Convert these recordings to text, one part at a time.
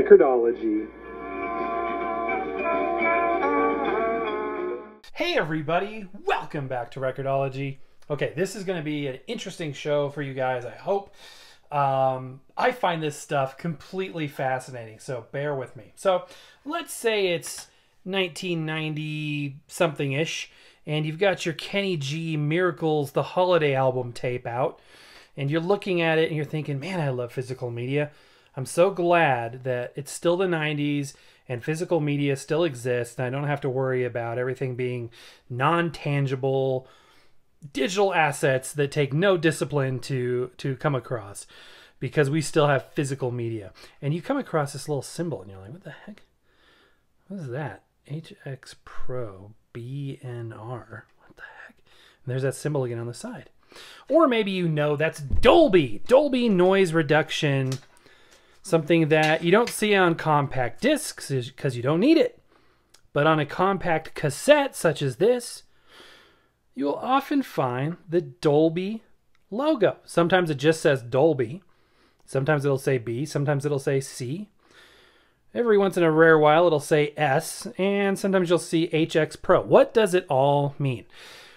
Recordology. Hey, everybody, welcome back to Recordology. Okay, this is going to be an interesting show for you guys, I hope. Um, I find this stuff completely fascinating, so bear with me. So, let's say it's 1990 something ish, and you've got your Kenny G Miracles, the holiday album tape out, and you're looking at it and you're thinking, man, I love physical media. I'm so glad that it's still the 90s and physical media still exists, and I don't have to worry about everything being non tangible digital assets that take no discipline to to come across because we still have physical media. And you come across this little symbol and you're like, what the heck? What is that? HX Pro BNR. What the heck? And there's that symbol again on the side. Or maybe you know that's Dolby, Dolby noise reduction, something that you don't see on compact discs is because you don't need it. But on a compact cassette such as this, you will often find the Dolby logo. Sometimes it just says Dolby. Sometimes it'll say B. Sometimes it'll say C. Every once in a rare while it'll say S. And sometimes you'll see HX Pro. What does it all mean?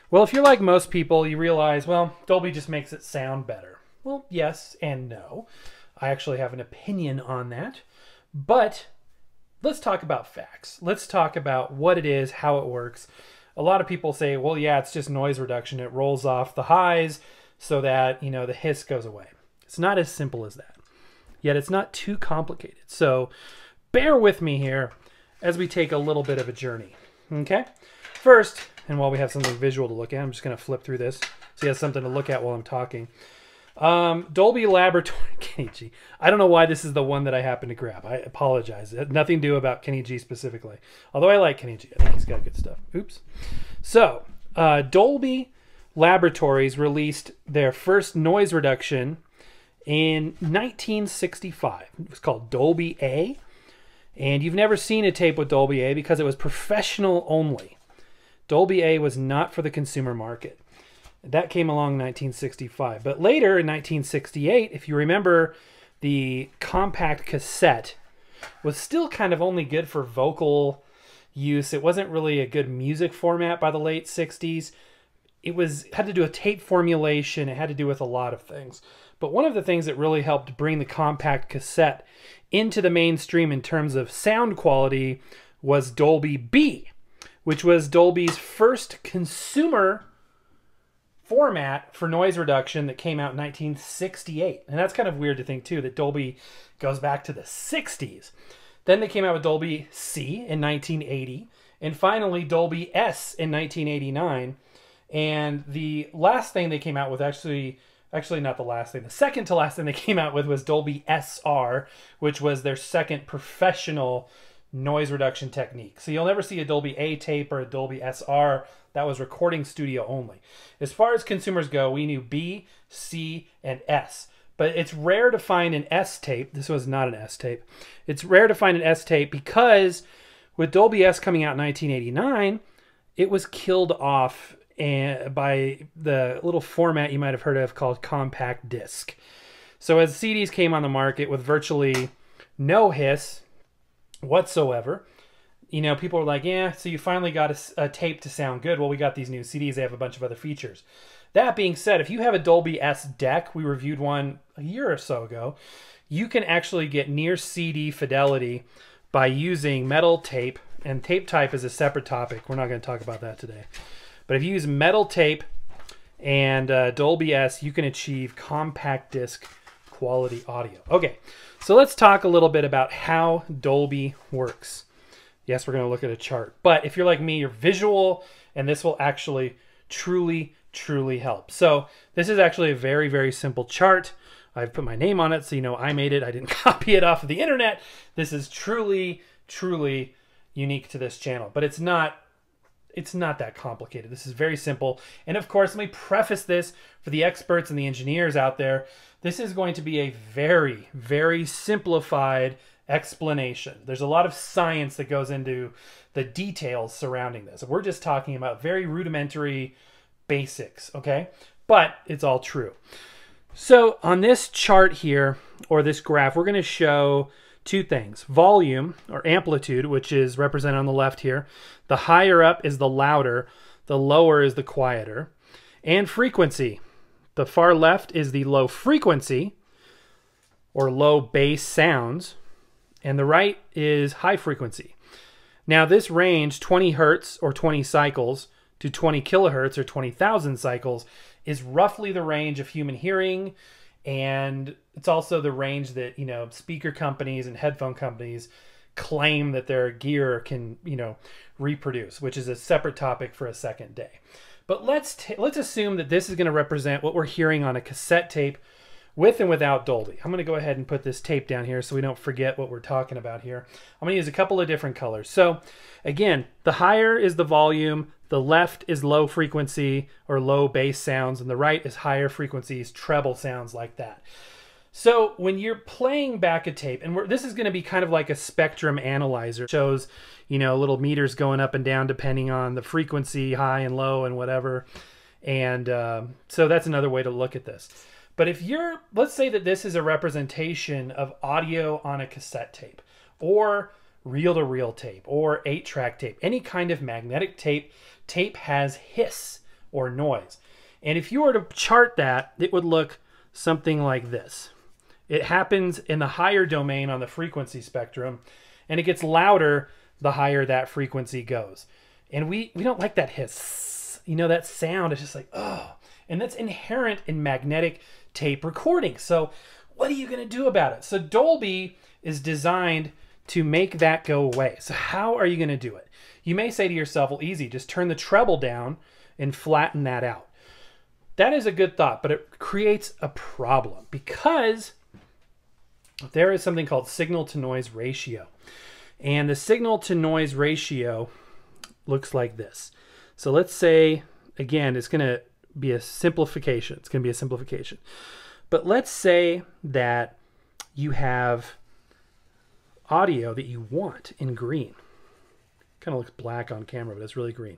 Well, if you're like most people, you realize, well, Dolby just makes it sound better. Well, yes and no. I actually have an opinion on that. But let's talk about facts. Let's talk about what it is, how it works. A lot of people say, well, yeah, it's just noise reduction. It rolls off the highs so that, you know, the hiss goes away. It's not as simple as that. Yet it's not too complicated. So bear with me here as we take a little bit of a journey. Okay? First, and while we have something visual to look at, I'm just going to flip through this so you have something to look at while I'm talking. Um, Dolby Laboratory Kenny G. I don't know why this is the one that I happen to grab. I apologize. It nothing to do about Kenny G specifically. Although I like Kenny G. I think he's got good stuff. Oops. So, uh, Dolby Laboratories released their first noise reduction in 1965. It was called Dolby A. And you've never seen a tape with Dolby A because it was professional only. Dolby A was not for the consumer market. That came along in 1965. But later in 1968, if you remember, the compact cassette was still kind of only good for vocal use. It wasn't really a good music format by the late 60s. It was had to do with tape formulation, it had to do with a lot of things. But one of the things that really helped bring the compact cassette into the mainstream in terms of sound quality was Dolby B, which was Dolby's first consumer format for noise reduction that came out in 1968. And that's kind of weird to think, too, that Dolby goes back to the 60s. Then they came out with Dolby C in 1980, and finally Dolby S in 1989. And the last thing they came out with actually actually not the last thing the second to last thing they came out with was dolby sr which was their second professional noise reduction technique so you'll never see a dolby a tape or a dolby sr that was recording studio only. As far as consumers go, we knew B, C, and S. But it's rare to find an S tape. This was not an S tape. It's rare to find an S tape because with Dolby S coming out in 1989, it was killed off eh, by the little format you might have heard of called compact disc. So as CDs came on the market with virtually no hiss whatsoever, you know, people are like, yeah, so you finally got a, a, tape to sound good. Well, we got these new CDs. They have a bunch of other features. That being said, if you have a Dolby S deck, we reviewed one a year or so ago, you can actually get near CD fidelity by using metal tape. And tape type is a separate topic. We're not going to talk about that today. But if you use metal tape and uh, Dolby S, you can achieve compact disc quality audio. Okay, so let's talk a little bit about how Dolby works. Yes, we're going to look at a chart. But if you're like me, you're visual, and this will actually truly, truly help. So this is actually a very, very simple chart. I've put my name on it so you know I made it. I didn't copy it off of the internet. This is truly, truly unique to this channel. But it's not it's not that complicated. This is very simple. And of course, let me preface this for the experts and the engineers out there. This is going to be a very, very simplified explanation. There's a lot of science that goes into the details surrounding this. We're just talking about very rudimentary basics, okay? But it's all true. So on this chart here, or this graph, we're going to show two things volume or amplitude, which is represented on the left here. The higher up is the louder, the lower is the quieter. And frequency. The far left is the low frequency or low bass sounds, and the right is high frequency. Now, this range, 20 hertz or 20 cycles to 20 kilohertz or 20,000 cycles, is roughly the range of human hearing and it's also the range that you know speaker companies and headphone companies claim that their gear can you know reproduce which is a separate topic for a second day but let's let's assume that this is going to represent what we're hearing on a cassette tape with and without Dolby. I'm going to go ahead and put this tape down here so we don't forget what we're talking about here. I'm going to use a couple of different colors. So again, the higher is the volume, the left is low frequency or low bass sounds, and the right is higher frequencies, treble sounds like that. So when you're playing back a tape, and this is going to be kind of like a spectrum analyzer, it shows you know little meters going up and down depending on the frequency, high and low, and whatever. And uh, so that's another way to look at this. But if you're, let's say that this is a representation of audio on a cassette tape, or reel to reel tape, or eight track tape, any kind of magnetic tape tape has hiss or noise. And if you were to chart that, it would look something like this. It happens in the higher domain on the frequency spectrum, and it gets louder the higher that frequency goes. And we, we don't like that hiss. You know, that sound is just like, oh. And that's inherent in magnetic tape recording. So, what are you going to do about it? So, Dolby is designed to make that go away. So, how are you going to do it? You may say to yourself, well, easy, just turn the treble down and flatten that out. That is a good thought, but it creates a problem because there is something called signal to noise ratio. And the signal to noise ratio looks like this. So let's say, again, it's going to be a simplification. It's going to be a simplification. But let's say that you have audio that you want in green kind of looks black on camera, but it's really green.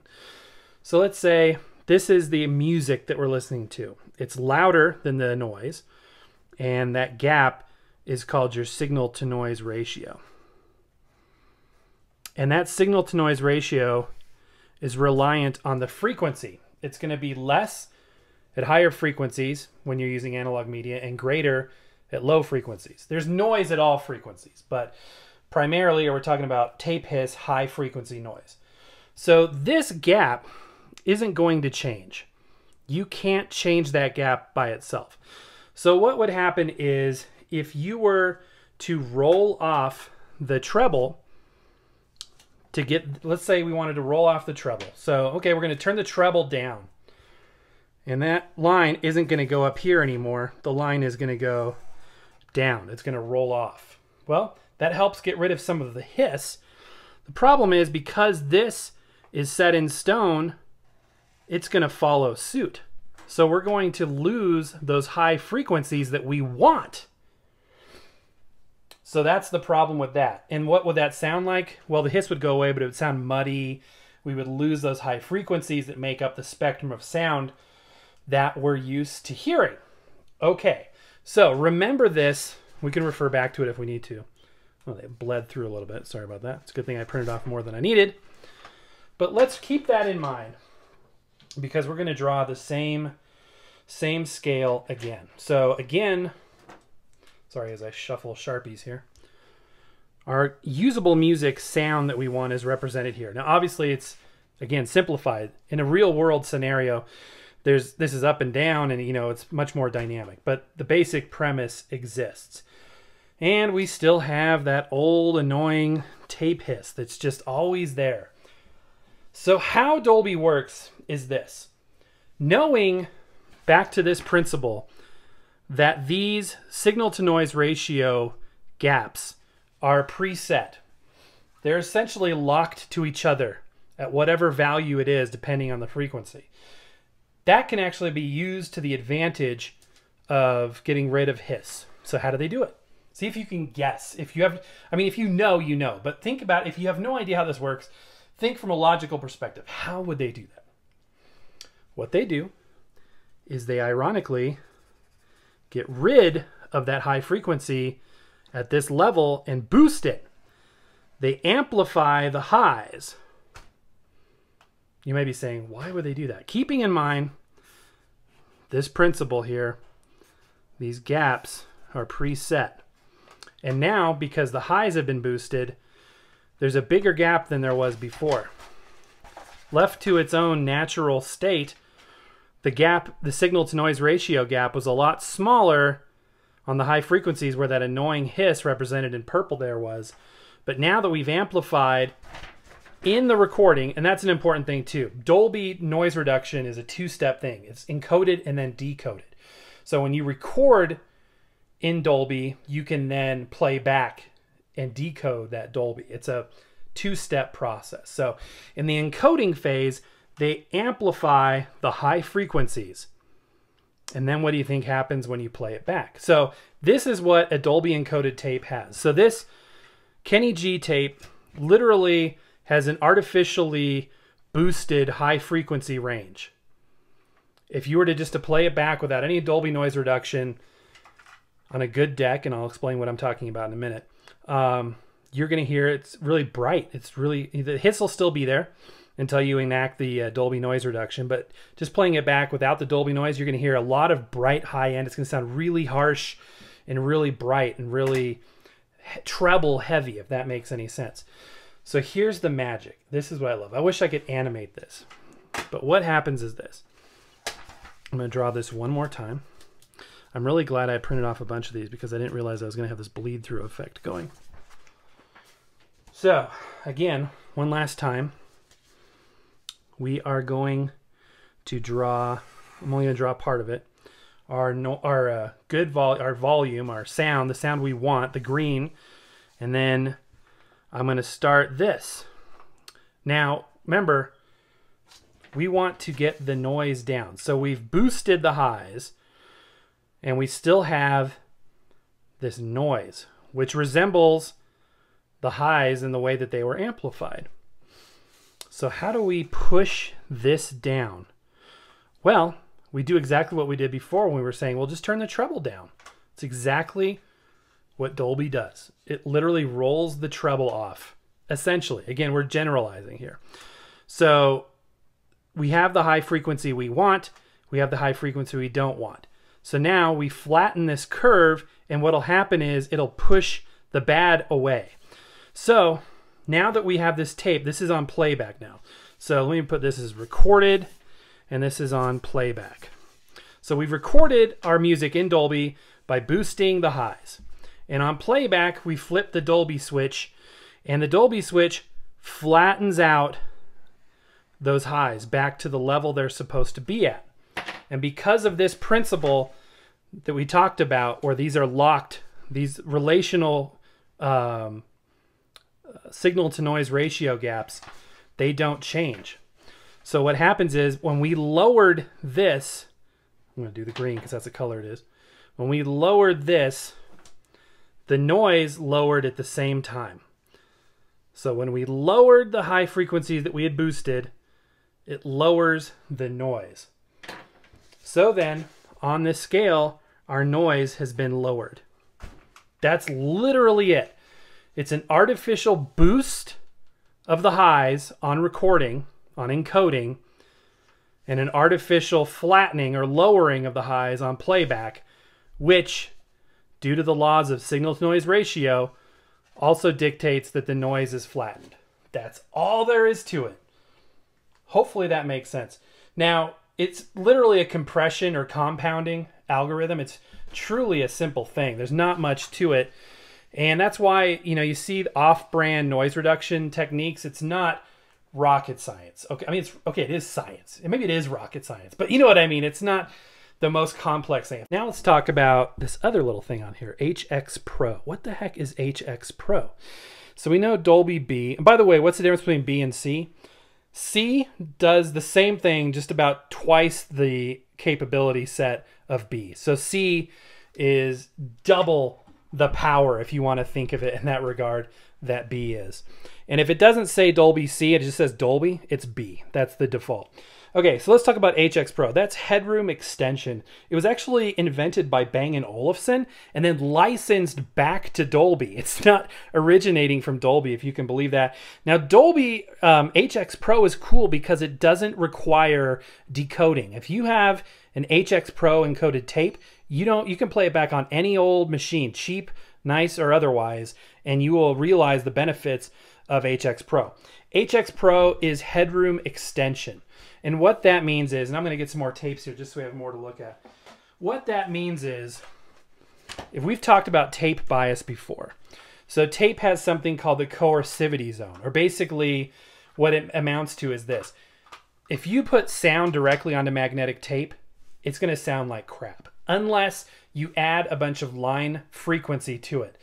So let's say this is the music that we're listening to. It's louder than the noise, and that gap is called your signal to noise ratio. And that signal to noise ratio is reliant on the frequency. It's going to be less at higher frequencies when you're using analog media and greater at low frequencies. There's noise at all frequencies, but primarily, or we're talking about tape hiss, high frequency noise. So this gap isn't going to change. You can't change that gap by itself. So what would happen is if you were to roll off the treble to get, let's say we wanted to roll off the treble. So, okay, we're going to turn the treble down. And that line isn't going to go up here anymore. The line is going to go down. It's going to roll off. Well, that helps get rid of some of the hiss. The problem is because this is set in stone, it's going to follow suit. So we're going to lose those high frequencies that we want. So that's the problem with that. And what would that sound like? Well, the hiss would go away, but it would sound muddy. We would lose those high frequencies that make up the spectrum of sound that we're used to hearing. Okay, so remember this. We can refer back to it if we need to. Well, they bled through a little bit. Sorry about that. It's a good thing I printed off more than I needed. But let's keep that in mind because we're going to draw the same same scale again. So again, sorry as I shuffle Sharpies here. Our usable music sound that we want is represented here. Now obviously it's again simplified. In a real world scenario, there's this is up and down and you know it's much more dynamic, but the basic premise exists. And we still have that old annoying tape hiss that's just always there. So, how Dolby works is this knowing back to this principle that these signal to noise ratio gaps are preset. They're essentially locked to each other at whatever value it is, depending on the frequency. That can actually be used to the advantage of getting rid of hiss. So, how do they do it? See if you can guess. If you have, I mean, if you know, you know. But think about if you have no idea how this works, think from a logical perspective. How would they do that? What they do is they ironically get rid of that high frequency at this level and boost it. They amplify the highs. You may be saying, why would they do that? Keeping in mind this principle here, these gaps are preset. And now, because the highs have been boosted, there's a bigger gap than there was before. Left to its own natural state, the gap, the signal to noise ratio gap was a lot smaller on the high frequencies where that annoying hiss represented in purple there was. But now that we've amplified in the recording, and that's an important thing too. Dolby noise reduction is a two-step thing. It's encoded and then decoded. So when you record in Dolby, you can then play back and decode that Dolby. It's a two-step process. So in the encoding phase, they amplify the high frequencies. And then what do you think happens when you play it back? So this is what a Dolby encoded tape has. So this Kenny G tape literally has an artificially boosted high frequency range. If you were to just to play it back without any Dolby noise reduction on a good deck, and I'll explain what I'm talking about in a minute, um, you're going to hear it's really bright. It's really, the hits will still be there until you enact the uh, Dolby noise reduction. But just playing it back without the Dolby noise, you're going to hear a lot of bright high end. It's going to sound really harsh and really bright and really treble heavy, if that makes any sense. So here's the magic. This is what I love. I wish I could animate this. But what happens is this. I'm going to draw this one more time. I'm really glad I printed off a bunch of these because I didn't realize I was going to have this bleed through effect going. So, again, one last time we are going to draw, I'm only going to draw part of it, our, no, our uh, good vol our volume, our sound, the sound we want, the green, and then I'm going to start this. Now, remember, we want to get the noise down. So we've boosted the highs, and we still have this noise, which resembles the highs in the way that they were amplified. So how do we push this down? Well, we do exactly what we did before when we were saying, well, just turn the treble down. It's exactly what Dolby does. It literally rolls the treble off, essentially. Again, we're generalizing here. So we have the high frequency we want, we have the high frequency we don't want. So now we flatten this curve, and what'll happen is it'll push the bad away. So now that we have this tape, this is on playback now. So let me put this as recorded, and this is on playback. So we've recorded our music in Dolby by boosting the highs. And on playback, we flip the Dolby switch, and the Dolby switch flattens out those highs back to the level they're supposed to be at. And because of this principle that we talked about, where these are locked, these relational um, signal to noise ratio gaps, they don't change. So what happens is when we lowered this, I'm going to do the green because that's the color it is. When we lowered this, the noise lowered at the same time. So when we lowered the high frequencies that we had boosted, it lowers the noise. So then, on this scale, our noise has been lowered. That's literally it. It's an artificial boost of the highs on recording, on encoding, and an artificial flattening or lowering of the highs on playback, which, due to the laws of signal to noise ratio, also dictates that the noise is flattened. That's all there is to it. Hopefully that makes sense. Now, it's literally a compression or compounding algorithm. It's truly a simple thing. There's not much to it. And that's why, you know, you see off-brand noise reduction techniques. It's not rocket science. Okay, I mean, it's okay. It is science, and maybe it is rocket science, but you know what I mean. It's not the most complex thing. Now let's talk about this other little thing on here, HX Pro. What the heck is HX Pro? So we know Dolby B. And by the way, what's the difference between B and C? C does the same thing, just about twice the capability set of B. So C is double the power, if you want to think of it in that regard, that B is. And if it doesn't say Dolby C, it just says Dolby, it's B. That's the default. Okay, so let's talk about HX Pro. That's headroom extension. It was actually invented by Bang & Olufsen and then licensed back to Dolby. It's not originating from Dolby, if you can believe that. Now, Dolby um, HX Pro is cool because it doesn't require decoding. If you have an HX Pro encoded tape, you don't you can play it back on any old machine, cheap, nice or otherwise, and you will realize the benefits of HX Pro. HX Pro is headroom extension. And what that means is, and I'm going to get some more tapes here just so we have more to look at. What that means is, if we've talked about tape bias before, so tape has something called the coercivity zone, or basically what it amounts to is this. If you put sound directly onto magnetic tape, it's going to sound like crap, unless you add a bunch of line frequency to it.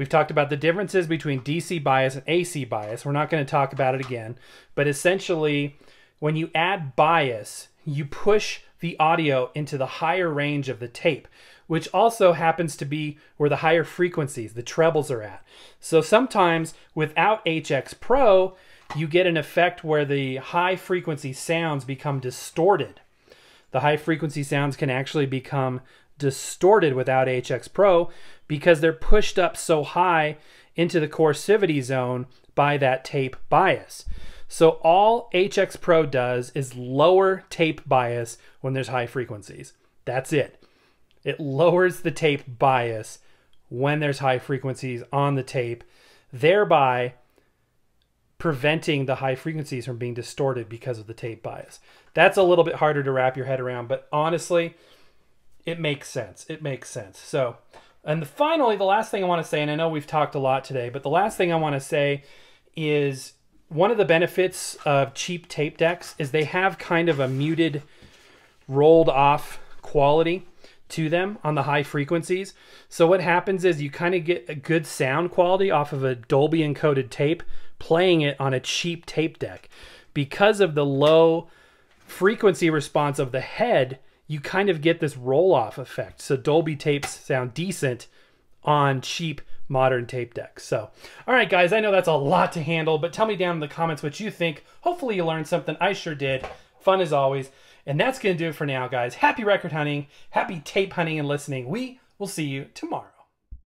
We've talked about the differences between DC bias and AC bias. We're not going to talk about it again, but essentially, when you add bias, you push the audio into the higher range of the tape, which also happens to be where the higher frequencies, the trebles are at. So sometimes without HX Pro, you get an effect where the high frequency sounds become distorted. The high frequency sounds can actually become distorted without HX Pro because they're pushed up so high into the coercivity zone by that tape bias. So all HX Pro does is lower tape bias when there's high frequencies. That's it. It lowers the tape bias when there's high frequencies on the tape, thereby preventing the high frequencies from being distorted because of the tape bias. That's a little bit harder to wrap your head around, but honestly, it makes sense. It makes sense. So, and finally, the last thing I want to say, and I know we've talked a lot today, but the last thing I want to say is one of the benefits of cheap tape decks is they have kind of a muted, rolled off quality to them on the high frequencies. So what happens is you kind of get a good sound quality off of a Dolby encoded tape playing it on a cheap tape deck. Because of the low frequency response of the head, you kind of get this roll off effect. So Dolby tapes sound decent on cheap modern tape decks. So, all right, guys, I know that's a lot to handle, but tell me down in the comments what you think. Hopefully, you learned something. I sure did. Fun as always. And that's going to do it for now, guys. Happy record hunting, happy tape hunting and listening. We will see you tomorrow.